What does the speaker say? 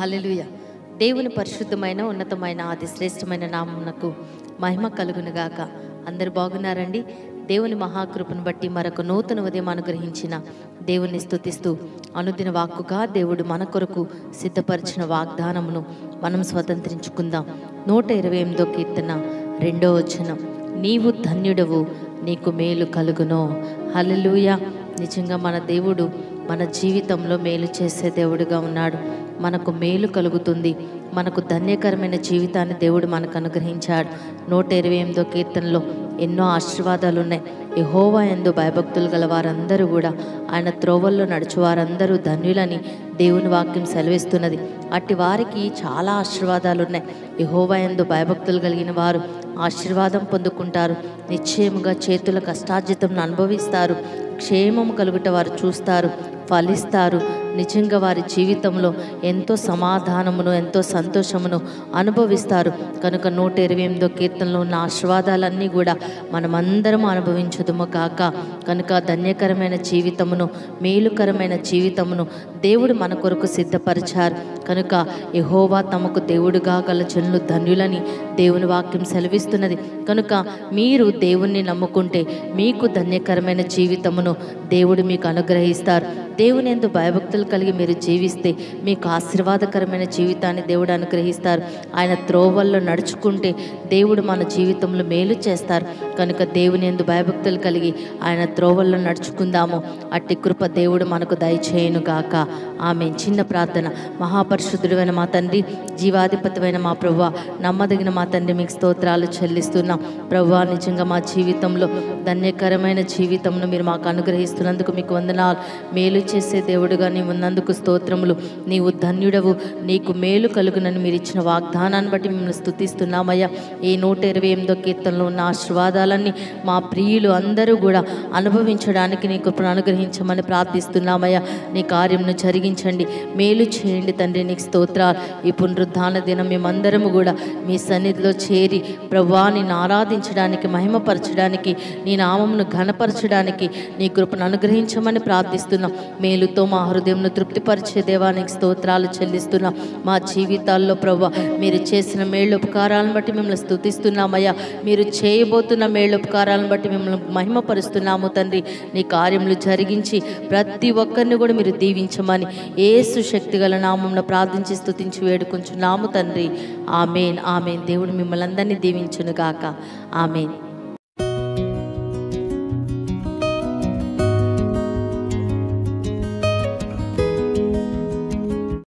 హల్లెలూయ దేవుని పరిశుద్ధమైన ఉన్నతమైన అతి శ్రేష్టమైన నామమునకు మహిమ కలుగునుగాక అందరు బాగున్నారండి? దేవుని మహాకృపను బట్టి మరొక నూతన ఉదయం అనుగ్రహించిన దేవుని స్థుతిస్తూ అనుదిన వాక్కుగా దేవుడు మన కొరకు సిద్ధపరిచిన వాగ్దానమును మనం స్వతంత్రించుకుందాం. నూట ఇరవై ఎనిమిదో కీర్తన రెండో వచనం. నీవు ధన్యుడవు నీకు మేలు కలుగునో. హలలుయ నిజంగా మన దేవుడు మన జీవితంలో మేలు చేసే దేవుడుగా ఉన్నాడు. మనకు మేలు కలుగుతుంది. మనకు ధన్యకరమైన జీవితాన్ని దేవుడు మనకు అనుగ్రహించాడు. నూట ఇరవై ఎనిమిదో కీర్తనలో ఎన్నో ఆశీర్వాదాలు ఉన్నాయి. యహోవా ఎందు భయభక్తులు గల వారందరూ కూడా ఆయన త్రోవల్లో నడుచు వారందరూ ధన్యులని దేవుని వాక్యం సెలవిస్తున్నది. అట్టి వారికి చాలా ఆశీర్వాదాలు ఉన్నాయి. యహోవా ఎందు భయభక్తులు కలిగిన వారు ఆశీర్వాదం పొందుకుంటారు. నిశ్చయముగా చేతుల కష్టార్జితం అనుభవిస్తారు. క్షేమము కలుగుట వారు చూస్తారు. ఫలిస్తారు. నిజంగా వారి జీవితంలో ఎంతో సమాధానమును ఎంతో సంతోషమును అనుభవిస్తారు. కనుక నూట ఇరవై ఎనిమిదో కీర్తనలో ఉన్న ఆశీర్వాదాలన్నీ కూడా మనమందరం అనుభవించదుము కాక కనుక ధన్యకరమైన జీవితమును మేలుకరమైన జీవితమును దేవుడు మన కొరకు సిద్ధపరిచారు. కనుక ఎహోవా తమకు దేవుడుగా గల జనులు ధన్యులని దేవుని వాక్యం సెలవిస్తున్నది. కనుక మీరు దేవుణ్ణి నమ్ముకుంటే మీకు ధన్యకరమైన జీవితమును దేవుడు మీకు అనుగ్రహిస్తారు. దేవుని ఎందు భయభక్తులు కలిగి మీరు జీవిస్తే మీకు ఆశీర్వాదకరమైన జీవితాన్ని దేవుడు అనుగ్రహిస్తారు. ఆయన త్రోవల్లో నడుచుకుంటే దేవుడు మన జీవితంలో మేలు చేస్తారు. కనుక దేవుని ఎందు భయభక్తులు కలిగి ఆయన త్రోవల్లో నడుచుకుందాము. అట్టి కృప దేవుడు మనకు దయచేయను గాక ఆమె చిన్న ప్రార్థన. మహాపరిశుద్ధుడైన మా తండ్రి జీవాధిపతివైన మా ప్రభు నమ్మదగిన మా తండ్రి మీకు స్తోత్రాలు చెల్లిస్తున్నాం. ప్రభు నిజంగా మా జీవితంలో ధన్యకరమైన జీవితంను మీరు మాకు అనుగ్రహిస్తున్నందుకు మీకు వందనాలు. మేలు చేసే దేవుడుగా నీవు ఉన్నందుకు స్తోత్రములు. నీవు ధన్యుడవు. నీకు మేలు కలుగునని మీరు ఇచ్చిన వాగ్దానాన్ని బట్టి మిమ్మల్ని స్తుతిస్తున్నామయ్యా. ఈ నూట ఇరవై ఎనిమిదో కీర్తనలో ఉన్న ఆశీర్వాదాలన్నీ మా ప్రియులు అందరూ కూడా అనుభవించడానికి నీకు అనుగ్రహించమని ప్రార్థిస్తున్నామయ్యా. నీ కార్యంను జరిగించండి. మేలు చేయండి తండ్రి నీకు స్తోత్రాలు. ఈ పునరుద్ధాన దినం మేమందరము కూడా మీ సన్నిధిలో చేరి ప్రభా నిన్ను ఆరాధించడానికి మహిమపరచడానికి నీ నామమును ఘనపరచడానికి నీ కృపను అనుగ్రహించమని ప్రార్థిస్తున్నాం. మేలుతో మా హృదయంను తృప్తిపరిచే దేవానికి స్తోత్రాలు చెల్లిస్తున్నాం. మా జీవితాల్లో ప్రభా మీరు చేసిన మేళ్ళు ఉపకారాలను బట్టి మిమ్మల్ని స్థుతిస్తున్నామయ్యా మీరు చేయబోతున్న మేళ్ళు ఉపకారాలను బట్టి మిమ్మల్ని మహిమపరుస్తున్నాము తండ్రి. నీ కార్యములు జరిగించి ప్రతి ఒక్కరిని కూడా మీరు దీవించమని ఏసు శక్తి గల నామంలో ప్రార్థించి స్థుతించి వేడుకుంటున్నాము తండ్రి. Amen amen. దేవుడు మిమ్మల్ని అందరినీ దీవించునుగాక. ఆమెన్.